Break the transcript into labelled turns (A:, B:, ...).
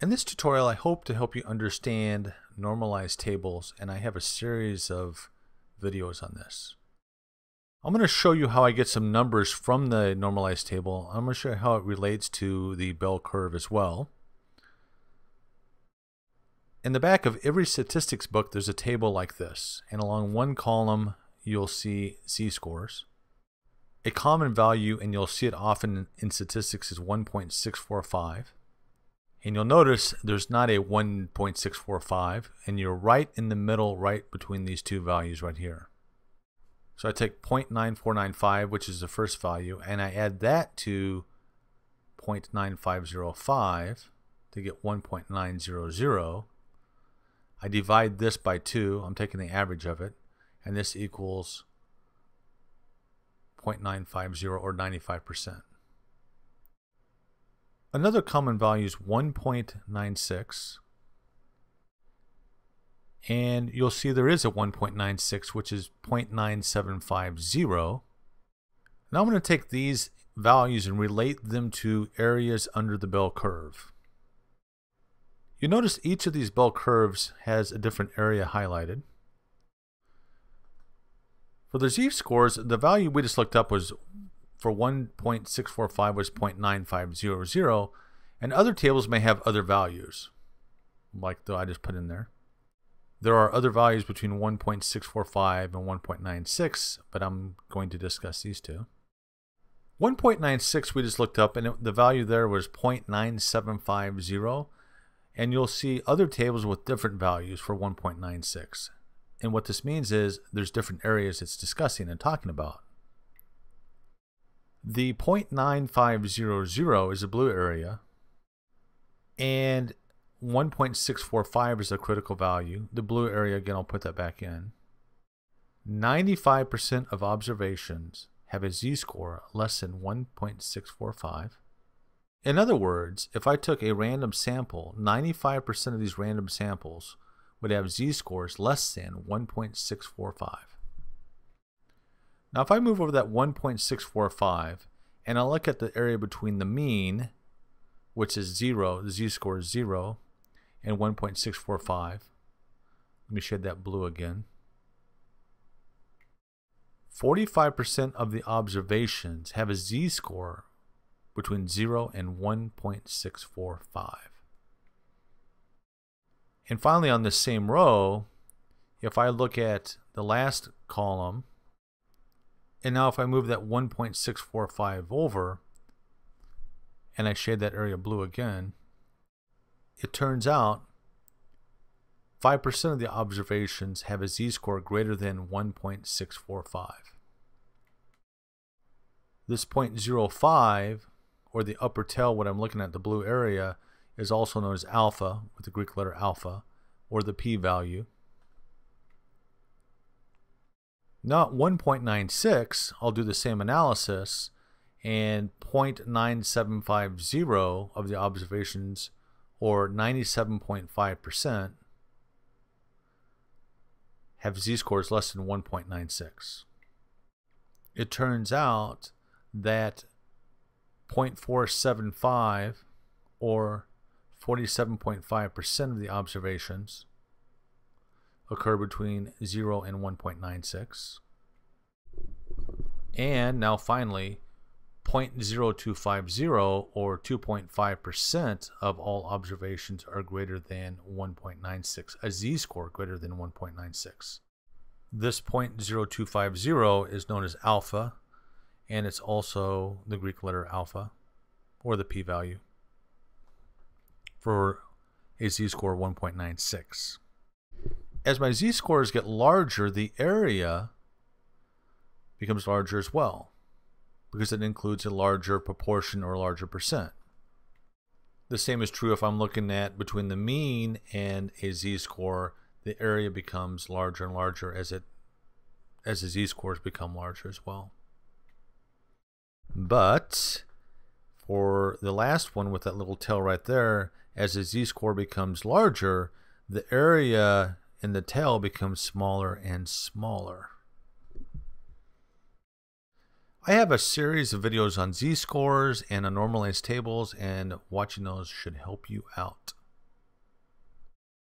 A: In this tutorial, I hope to help you understand normalized tables, and I have a series of videos on this. I'm going to show you how I get some numbers from the normalized table. I'm going to show you how it relates to the bell curve as well. In the back of every statistics book, there's a table like this, and along one column, you'll see z-scores. A common value, and you'll see it often in statistics, is 1.645. And you'll notice there's not a 1.645, and you're right in the middle, right between these two values right here. So I take 0.9495, which is the first value, and I add that to 0.9505 to get 1.900. I divide this by 2, I'm taking the average of it, and this equals 0.950 or 95%. Another common value is 1.96. And you'll see there is a 1.96, which is 0.9750. Now I'm going to take these values and relate them to areas under the bell curve. You notice each of these bell curves has a different area highlighted. For the z-scores, the value we just looked up was for 1.645 was 0.9500, and other tables may have other values, like the I just put in there. There are other values between 1.645 and 1.96, but I'm going to discuss these two. 1.96 we just looked up, and it, the value there was 0.9750, and you'll see other tables with different values for 1.96. And what this means is there's different areas it's discussing and talking about. The 0.9500 is a blue area, and 1.645 is a critical value. The blue area, again, I'll put that back in. 95% of observations have a z-score less than 1.645. In other words, if I took a random sample, 95% of these random samples would have z-scores less than 1.645. Now if I move over that 1.645 and I look at the area between the mean, which is 0, the z-score is 0, and 1.645, let me shade that blue again. 45% of the observations have a z-score between 0 and 1.645. And finally on the same row, if I look at the last column, and now if I move that 1.645 over, and I shade that area blue again, it turns out 5% of the observations have a z-score greater than 1.645. This 0.05, or the upper tail, what I'm looking at, the blue area, is also known as alpha, with the Greek letter alpha, or the p-value. Not 1.96, I'll do the same analysis, and 0.9750 of the observations, or 97.5%, have z-scores less than 1.96. It turns out that 0.475 or 47.5% of the observations occur between 0 and 1.96. And now finally, 0.0250 or 2.5% of all observations are greater than 1.96, a z-score greater than 1.96. This 0.0250 is known as alpha, and it's also the Greek letter alpha, or the p-value, for a z-score 1.96 as my z-scores get larger, the area becomes larger as well because it includes a larger proportion or larger percent. The same is true if I'm looking at between the mean and a z-score, the area becomes larger and larger as it as the z-scores become larger as well. But for the last one with that little tail right there, as the z-score becomes larger, the area and the tail becomes smaller and smaller. I have a series of videos on z-scores and normalized tables and watching those should help you out.